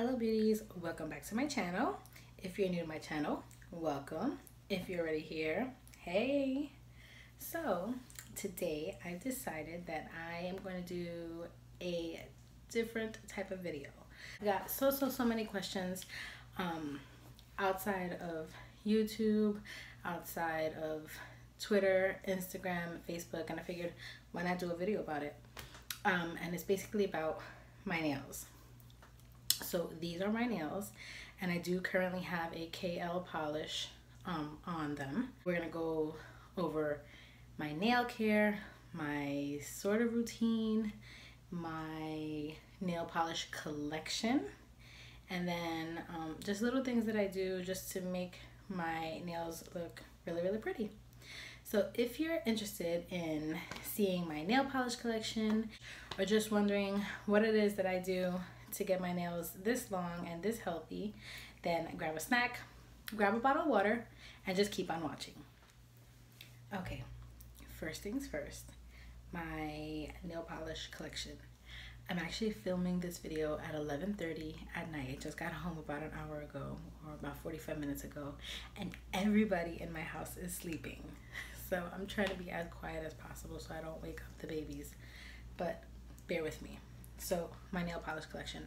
Hello beauties, welcome back to my channel. If you're new to my channel, welcome. If you're already here, hey. So today I've decided that I am going to do a different type of video. I got so, so, so many questions um, outside of YouTube, outside of Twitter, Instagram, Facebook, and I figured why not do a video about it. Um, and it's basically about my nails. So these are my nails and I do currently have a KL polish um, on them. We're gonna go over my nail care, my sort of routine, my nail polish collection, and then um, just little things that I do just to make my nails look really, really pretty. So if you're interested in seeing my nail polish collection or just wondering what it is that I do to get my nails this long and this healthy, then grab a snack, grab a bottle of water, and just keep on watching. Okay, first things first, my nail polish collection. I'm actually filming this video at 11.30 at night. I just got home about an hour ago or about 45 minutes ago and everybody in my house is sleeping. So I'm trying to be as quiet as possible so I don't wake up the babies. But bear with me. So my nail polish collection.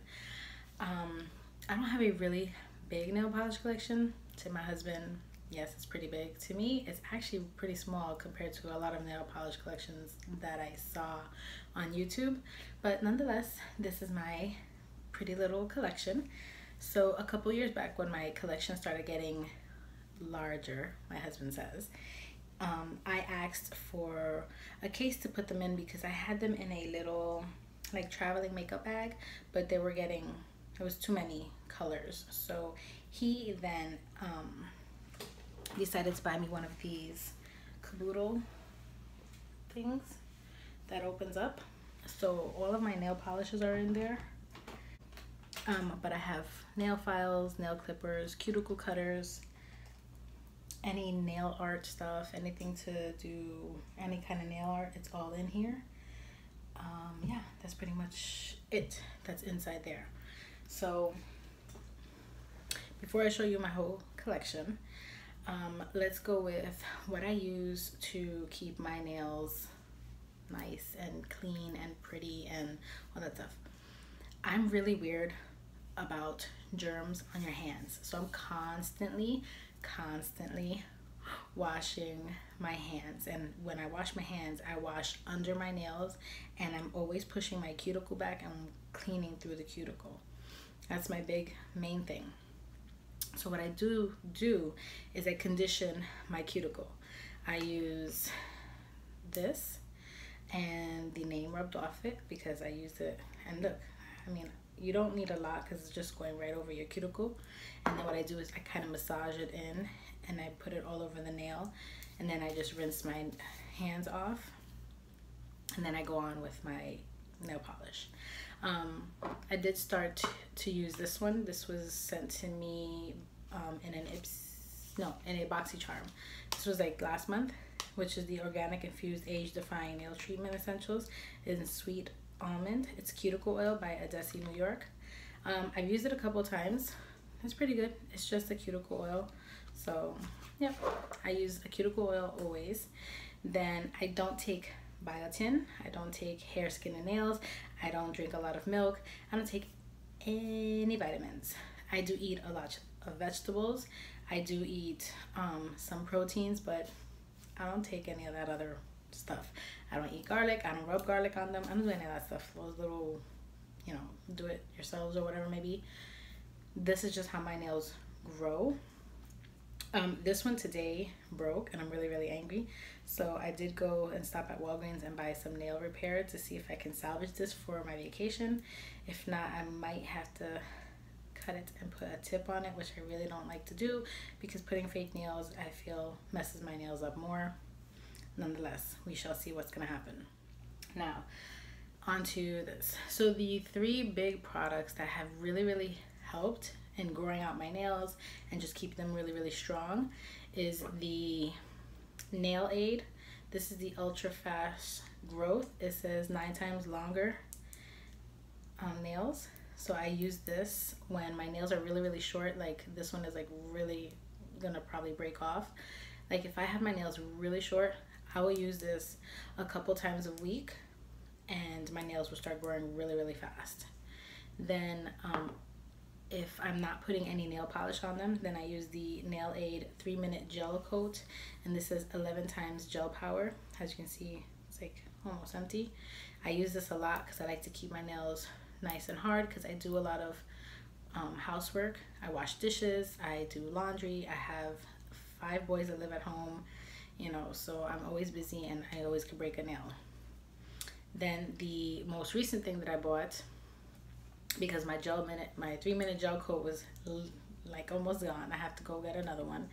Um, I don't have a really big nail polish collection. To my husband, yes, it's pretty big. To me, it's actually pretty small compared to a lot of nail polish collections that I saw on YouTube. But nonetheless, this is my pretty little collection. So a couple years back when my collection started getting larger, my husband says, um, I asked for a case to put them in because I had them in a little like traveling makeup bag, but they were getting, it was too many colors. So he then um, decided to buy me one of these caboodle things that opens up. So all of my nail polishes are in there. Um, but I have nail files, nail clippers, cuticle cutters, any nail art stuff, anything to do any kind of nail art, it's all in here. Um, yeah, that's pretty much it that's inside there. So before I show you my whole collection, um, let's go with what I use to keep my nails nice and clean and pretty and all that stuff. I'm really weird about germs on your hands. So I'm constantly, constantly washing my hands. And when I wash my hands, I wash under my nails and I'm always pushing my cuticle back and cleaning through the cuticle. That's my big main thing. So what I do do is I condition my cuticle. I use this and the name rubbed off it because I used it and look I mean you don't need a lot because it's just going right over your cuticle and then what I do is I kind of massage it in and I put it all over the nail and then I just rinse my hands off and then I go on with my nail polish. Um, I did start to use this one. This was sent to me um, in an Ips no in a BoxyCharm. This was like last month which is the organic infused age defying nail treatment essentials in sweet almond. It's cuticle oil by Adesse New York. Um, I've used it a couple times. It's pretty good. It's just a cuticle oil so yep. I use a cuticle oil always. Then I don't take biotin. I don't take hair skin and nails. I don't drink a lot of milk. I don't take any vitamins. I do eat a lot of vegetables. I do eat um, some proteins but I don't take any of that other stuff. I don't eat garlic. I don't rub garlic on them. I don't do any of that stuff. Those little you know do it yourselves or whatever maybe this is just how my nails grow um, this one today broke and I'm really, really angry. So I did go and stop at Walgreens and buy some nail repair to see if I can salvage this for my vacation. If not, I might have to cut it and put a tip on it, which I really don't like to do because putting fake nails, I feel messes my nails up more. Nonetheless, we shall see what's gonna happen. Now, onto this. So the three big products that have really, really helped and growing out my nails and just keep them really, really strong is the Nail Aid. This is the Ultra Fast Growth. It says nine times longer um, nails. So I use this when my nails are really, really short. Like this one is like really gonna probably break off. Like if I have my nails really short, I will use this a couple times a week and my nails will start growing really, really fast. Then um, if I'm not putting any nail polish on them, then I use the Nail Aid 3 Minute Gel Coat. And this is 11 times gel power. As you can see, it's like almost empty. I use this a lot because I like to keep my nails nice and hard because I do a lot of um, housework. I wash dishes, I do laundry, I have five boys that live at home, you know, so I'm always busy and I always could break a nail. Then the most recent thing that I bought, because my gel minute, my three minute gel coat was like almost gone. I have to go get another one.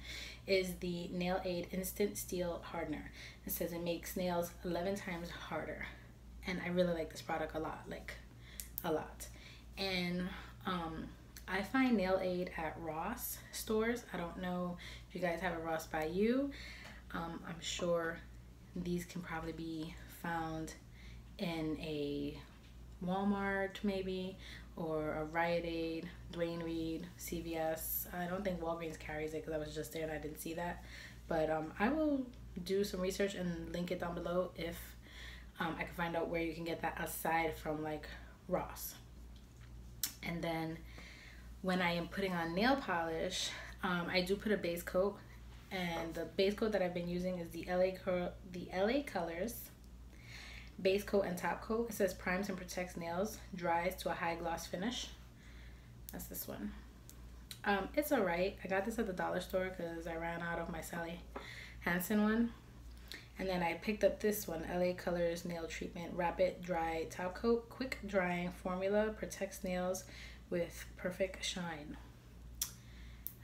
Is the Nail Aid Instant Steel Hardener. It says it makes nails 11 times harder. And I really like this product a lot, like a lot. And um, I find Nail Aid at Ross stores. I don't know if you guys have a Ross by you. Um, I'm sure these can probably be found in a Walmart maybe or a Rite Aid, Duane Reade, CVS. I don't think Walgreens carries it because I was just there and I didn't see that. But um, I will do some research and link it down below if um, I can find out where you can get that aside from like Ross. And then when I am putting on nail polish, um, I do put a base coat. And the base coat that I've been using is the LA, the LA Colors base coat and top coat. It says primes and protects nails, dries to a high gloss finish. That's this one. Um, it's alright. I got this at the dollar store because I ran out of my Sally Hansen one. And then I picked up this one, LA Colors Nail Treatment Rapid Dry Top Coat. Quick drying formula, protects nails with perfect shine.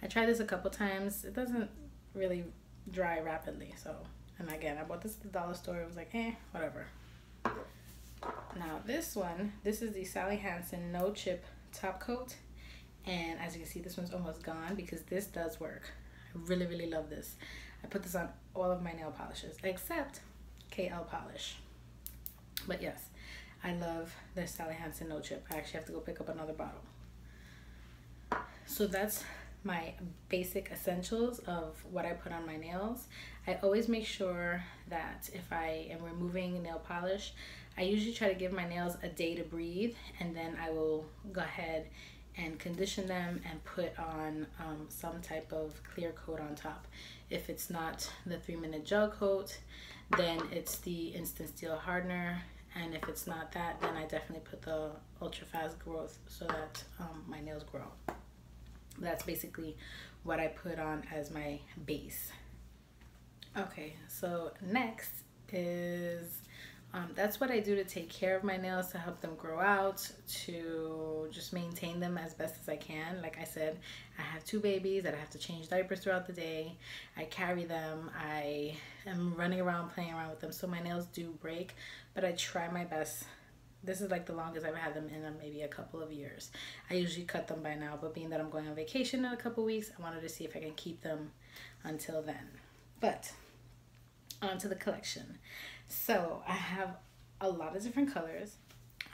I tried this a couple times. It doesn't really dry rapidly, so. And again, I bought this at the dollar store. It was like, eh, whatever. Now this one, this is the Sally Hansen No Chip Top Coat. And as you can see, this one's almost gone because this does work. I really, really love this. I put this on all of my nail polishes except KL polish. But yes, I love the Sally Hansen No Chip. I actually have to go pick up another bottle. So that's my basic essentials of what I put on my nails. I always make sure that if I am removing nail polish, I usually try to give my nails a day to breathe and then I will go ahead and condition them and put on um, some type of clear coat on top. If it's not the three minute gel coat, then it's the instant steel hardener. And if it's not that, then I definitely put the ultra fast growth so that um, my nails grow. That's basically what I put on as my base. Okay, so next is um, that's what I do to take care of my nails, to help them grow out, to just maintain them as best as I can. Like I said, I have two babies that I have to change diapers throughout the day. I carry them. I am running around playing around with them, so my nails do break, but I try my best. This is like the longest I've had them in maybe a couple of years. I usually cut them by now, but being that I'm going on vacation in a couple weeks, I wanted to see if I can keep them until then. But onto the collection. So I have a lot of different colors.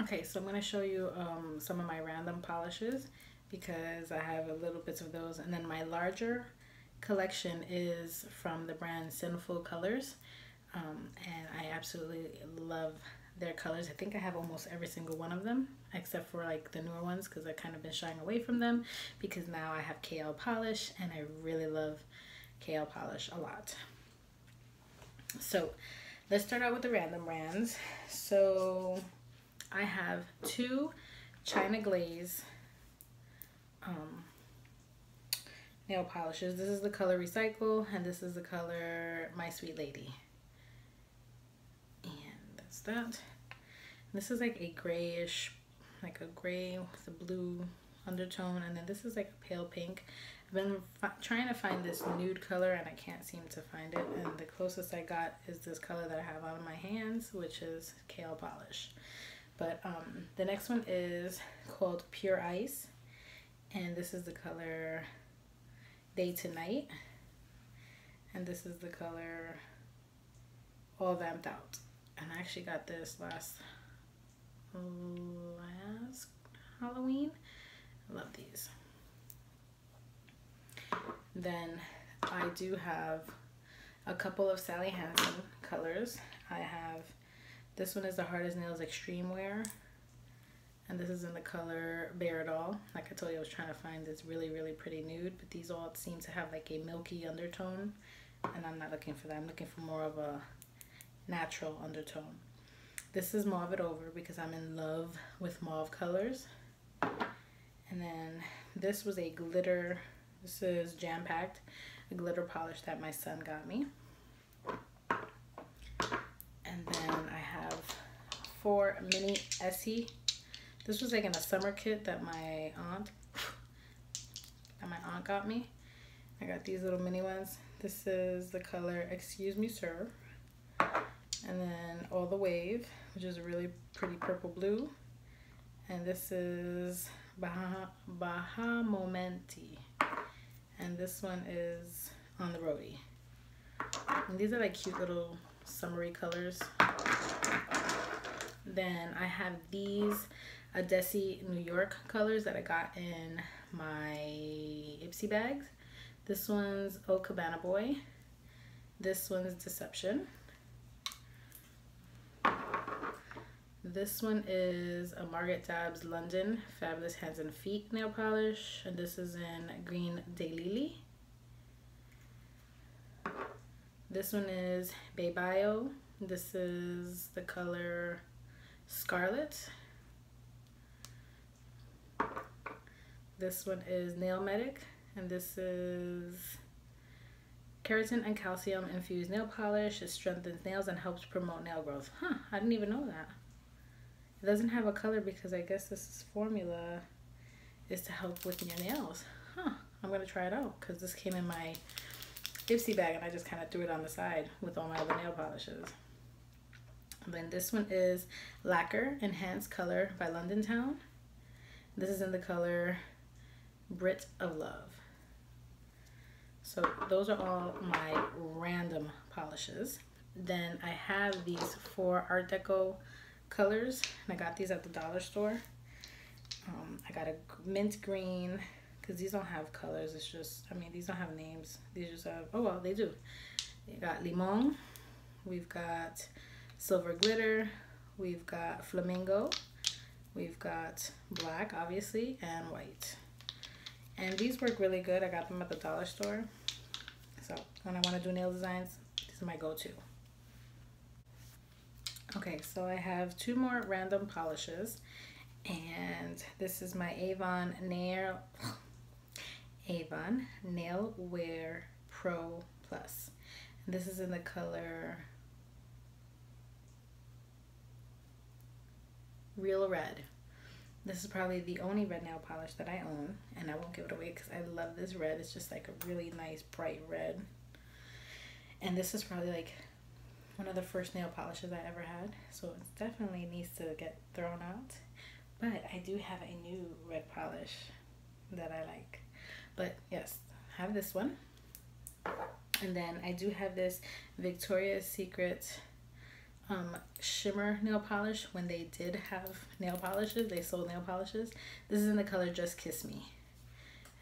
Okay, so I'm going to show you um, some of my random polishes because I have a little bits of those. And then my larger collection is from the brand Sinful Colors. Um, and I absolutely love their colors. I think I have almost every single one of them except for like the newer ones because I've kind of been shying away from them because now I have KL polish and I really love KL polish a lot. So let's start out with the random brands. So I have two China Glaze um, nail polishes. This is the color Recycle and this is the color My Sweet Lady. That. This is like a grayish, like a gray with a blue undertone. And then this is like a pale pink. I've been trying to find this nude color and I can't seem to find it. And the closest I got is this color that I have on my hands, which is KL Polish. But um, the next one is called Pure Ice. And this is the color Day to Night. And this is the color All Vamped Out. And I actually got this last, last Halloween. I love these. Then I do have a couple of Sally Hansen colors. I have, this one is the Hard as Nails Extreme Wear. And this is in the color Bare It All. Like I told you, I was trying to find this really, really pretty nude. But these all seem to have like a milky undertone. And I'm not looking for that. I'm looking for more of a natural undertone. This is Mauve It Over because I'm in love with mauve colors. And then this was a glitter, this is Jam Packed, a glitter polish that my son got me. And then I have four mini Essie. This was like in a summer kit that my aunt, that my aunt got me. I got these little mini ones. This is the color Excuse Me Sir. And then All the Wave, which is a really pretty purple blue. And this is Baha, Baha Momenti. And this one is On the Roadie. And these are like cute little summery colors. Then I have these Adesse New York colors that I got in my Ipsy bags. This one's Oh Cabana Boy. This one's Deception. This one is a Margaret Dabbs London Fabulous Hands and Feet nail polish. And this is in Green Daylily. This one is Baybio. This is the color Scarlet. This one is Nail Medic. And this is keratin and calcium infused nail polish. It strengthens nails and helps promote nail growth. Huh, I didn't even know that. It doesn't have a color because I guess this is formula is to help with your nails. Huh, I'm to try it out because this came in my Ipsy bag and I just kind of threw it on the side with all my other nail polishes. And then this one is Lacquer Enhanced Color by London Town. This is in the color Brit of Love. So those are all my random polishes. Then I have these four Art Deco colors. And I got these at the dollar store. Um, I got a mint green because these don't have colors. It's just, I mean, these don't have names. These just have, oh, well, they do. We got limon. We've got silver glitter. We've got flamingo. We've got black, obviously, and white. And these work really good. I got them at the dollar store. So when I want to do nail designs, these are my go-to. Okay, so I have two more random polishes. And this is my Avon Nail Avon Nail Wear Pro Plus. And this is in the color Real Red. This is probably the only red nail polish that I own, and I won't give it away because I love this red. It's just like a really nice bright red. And this is probably like one of the first nail polishes I ever had, so it definitely needs to get thrown out. But I do have a new red polish that I like. But yes, I have this one. And then I do have this Victoria's Secret um, shimmer nail polish when they did have nail polishes. They sold nail polishes. This is in the color Just Kiss Me.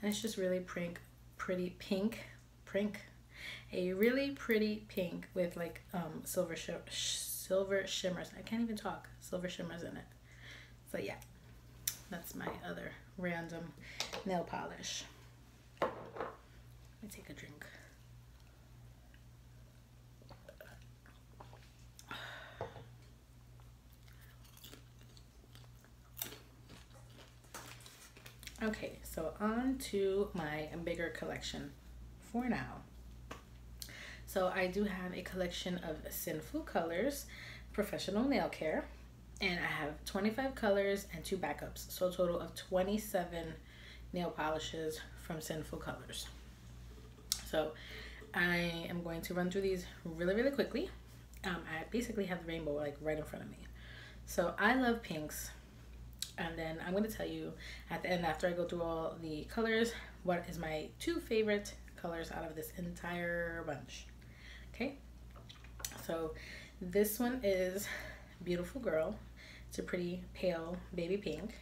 And it's just really pink, pretty pink, pink, a really pretty pink with like um, silver sh silver shimmers. I can't even talk. Silver shimmers in it. So yeah, that's my other random nail polish. Let me take a drink. Okay, so on to my bigger collection for now. So I do have a collection of Sinful Colors Professional Nail Care. And I have 25 colors and two backups. So a total of 27 nail polishes from Sinful Colors. So I am going to run through these really, really quickly. Um, I basically have the rainbow like right in front of me. So I love pinks and then I'm going to tell you at the end after I go through all the colors what is my two favorite colors out of this entire bunch okay so this one is beautiful girl it's a pretty pale baby pink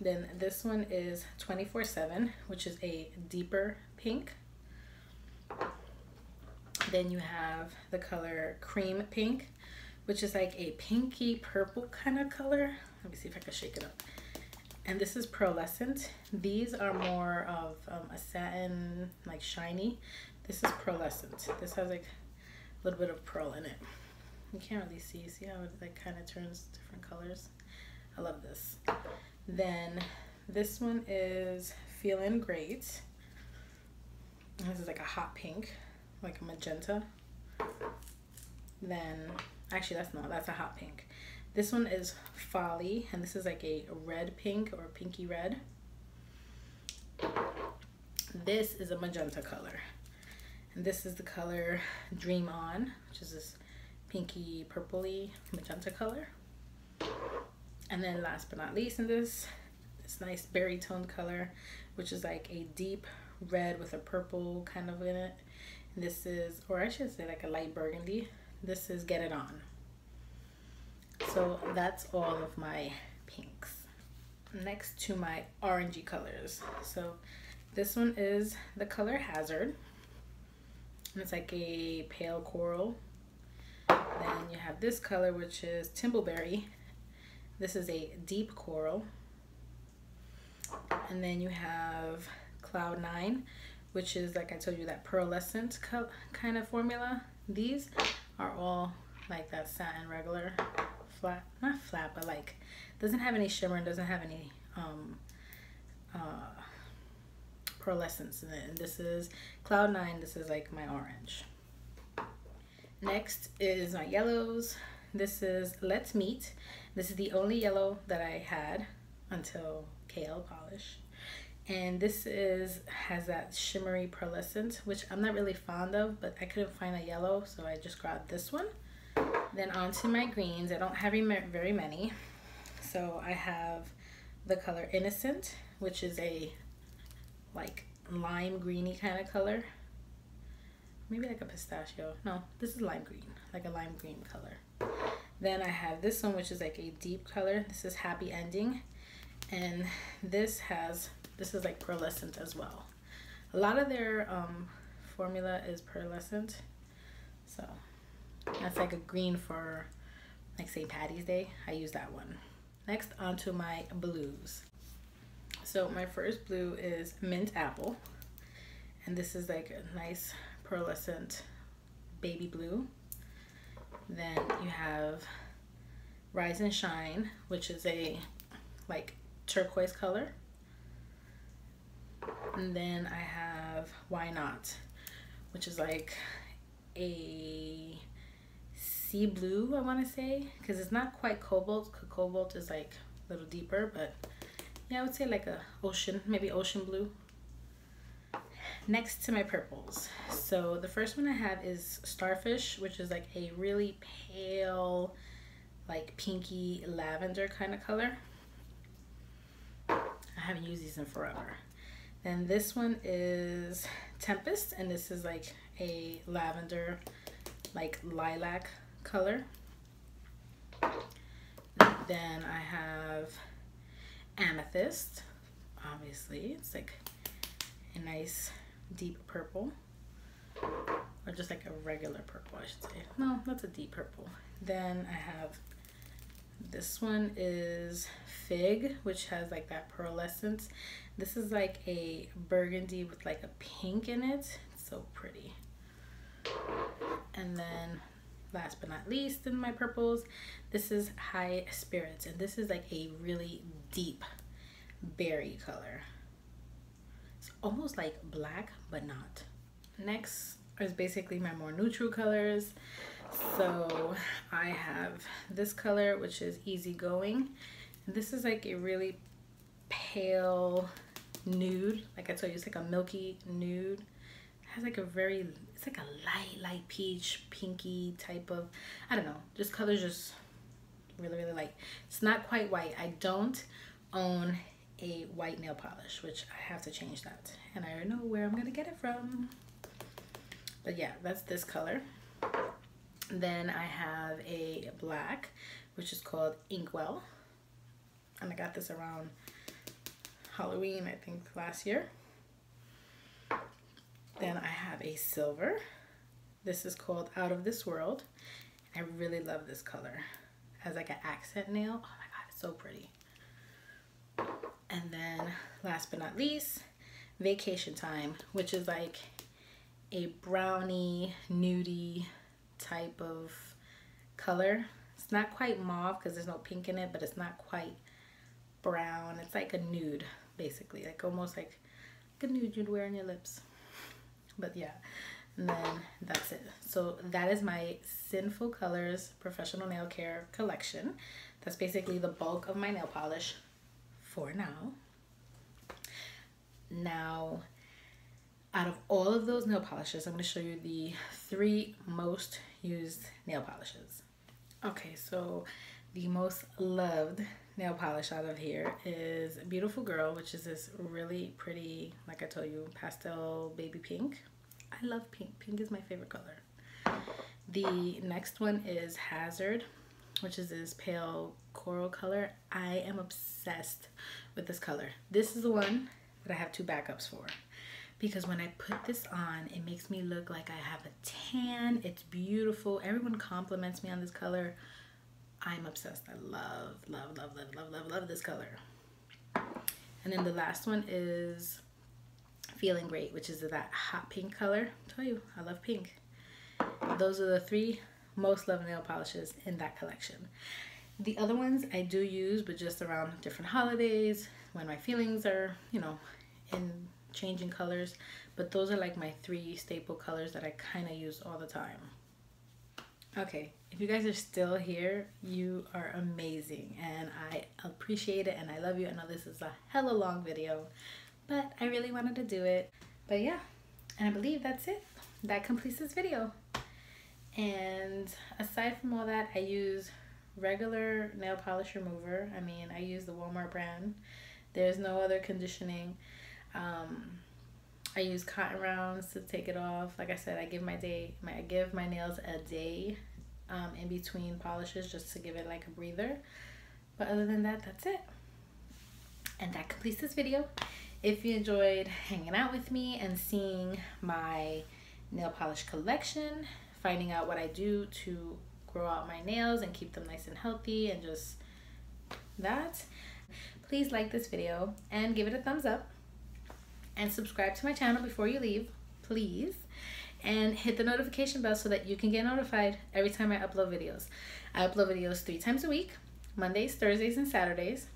Then this one is 24-7, which is a deeper pink. Then you have the color cream pink, which is like a pinky purple kind of color. Let me see if I can shake it up. And this is pearlescent. These are more of um, a satin, like shiny. This is pearlescent. This has like a little bit of pearl in it. You can't really see. See how it like kind of turns different colors? I love this. Then this one is Feeling Great. This is like a hot pink, like a magenta. Then, actually that's not, that's a hot pink. This one is Folly, and this is like a red pink or pinky red. This is a magenta color. And this is the color Dream On, which is this pinky purpley magenta color. And then last but not least in this, this nice berry toned color, which is like a deep red with a purple kind of in it. And this is, or I should say like a light burgundy. This is Get It On. So that's all of my pinks. Next to my orangey colors. So this one is the color Hazard. It's like a pale coral. Then you have this color, which is Thimbleberry. This is a deep coral. And then you have Cloud Nine, which is like I told you that pearlescent kind of formula. These are all like that satin regular flat, not flat, but like doesn't have any shimmer and doesn't have any um, uh, pearlescence in it. And this is Cloud Nine. This is like my orange. Next is my yellows. This is Let's Meet. This is the only yellow that I had until KL polish. And this is has that shimmery pearlescent, which I'm not really fond of, but I couldn't find a yellow, so I just grabbed this one. Then onto my greens. I don't have very many. So I have the color Innocent, which is a like lime greeny kind of color. Maybe like a pistachio. No, this is lime green, like a lime green color. Then I have this one, which is like a deep color. This is Happy Ending. And this has, this is like pearlescent as well. A lot of their um, formula is pearlescent. So that's like a green for like St. Patty's Day. I use that one. Next onto my blues. So my first blue is Mint Apple. And this is like a nice pearlescent baby blue. Then you have Rise and Shine, which is a like turquoise color. And then I have Why Not, which is like a sea blue, I want to say, because it's not quite cobalt. Cobalt is like a little deeper, but yeah, I would say like a ocean, maybe ocean blue next to my purples. So the first one I have is Starfish, which is like a really pale, like pinky lavender kind of color. I haven't used these in forever. Then this one is Tempest, and this is like a lavender, like lilac color. Then I have Amethyst, obviously. It's like a nice deep purple. Or just like a regular purple I should say. No that's a deep purple. Then I have this one is fig which has like that pearlescence. This is like a burgundy with like a pink in it. It's so pretty. And then last but not least in my purples this is high spirits and this is like a really deep berry color it's almost like black, but not. Next is basically my more neutral colors. So I have this color, which is easygoing. And this is like a really pale nude. Like I told you, it's like a milky nude. Has like a very, it's like a light, light peach, pinky type of, I don't know, just colors just really, really light. It's not quite white. I don't own a white nail polish, which I have to change that. And I don't know where I'm gonna get it from. But yeah, that's this color. Then I have a black, which is called Inkwell. And I got this around Halloween, I think last year. Then I have a silver. This is called Out of This World. I really love this color. It has like an accent nail. Oh my god, it's so pretty. And then last but not least, Vacation Time, which is like a brownie, nudie type of color. It's not quite mauve because there's no pink in it, but it's not quite brown. It's like a nude, basically. Like almost like, like a nude you'd wear on your lips. But yeah, and then that's it. So that is my Sinful Colors Professional Nail Care collection. That's basically the bulk of my nail polish for now. Now, out of all of those nail polishes, I'm going to show you the three most used nail polishes. Okay, so the most loved nail polish out of here is Beautiful Girl, which is this really pretty, like I told you, pastel baby pink. I love pink. Pink is my favorite color. The next one is Hazard, which is this pale coral color. I am obsessed with this color. This is the one that I have two backups for because when I put this on, it makes me look like I have a tan. It's beautiful. Everyone compliments me on this color. I'm obsessed. I love, love, love, love, love, love, love this color. And then the last one is Feeling Great, which is that hot pink color. I tell you, I love pink. Those are the three most loved nail polishes in that collection. The other ones I do use, but just around different holidays, when my feelings are, you know, in changing colors. But those are like my three staple colors that I kind of use all the time. Okay, if you guys are still here, you are amazing and I appreciate it and I love you. I know this is a hella long video, but I really wanted to do it. But yeah, and I believe that's it. That completes this video. And aside from all that, I use regular nail polish remover. I mean, I use the Walmart brand. There's no other conditioning. Um, I use cotton rounds to take it off. Like I said, I give my day, my, I give my nails a day um, in between polishes just to give it like a breather. But other than that, that's it. And that completes this video. If you enjoyed hanging out with me and seeing my nail polish collection, finding out what I do to grow out my nails and keep them nice and healthy and just that, please like this video and give it a thumbs up and subscribe to my channel before you leave, please. And hit the notification bell so that you can get notified every time I upload videos. I upload videos three times a week, Mondays, Thursdays, and Saturdays.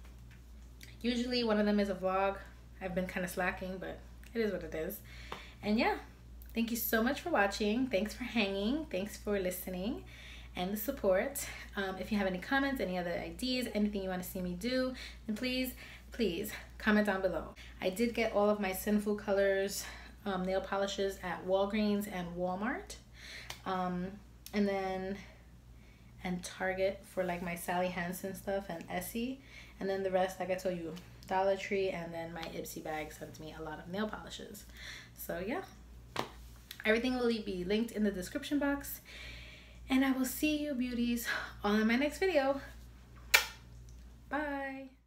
Usually one of them is a vlog. I've been kind of slacking, but it is what it is. And yeah, thank you so much for watching. Thanks for hanging. Thanks for listening and the support. Um, if you have any comments, any other ideas, anything you want to see me do, then please please comment down below. I did get all of my Sinful Colors um, nail polishes at Walgreens and Walmart. Um, and then, and Target for like my Sally Hansen stuff and Essie. And then the rest, like I told you, Dollar Tree and then my Ipsy bag sends me a lot of nail polishes. So yeah, everything will be linked in the description box. And I will see you beauties on my next video. Bye.